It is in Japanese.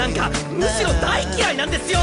なんかむしろ大嫌いなんですよ。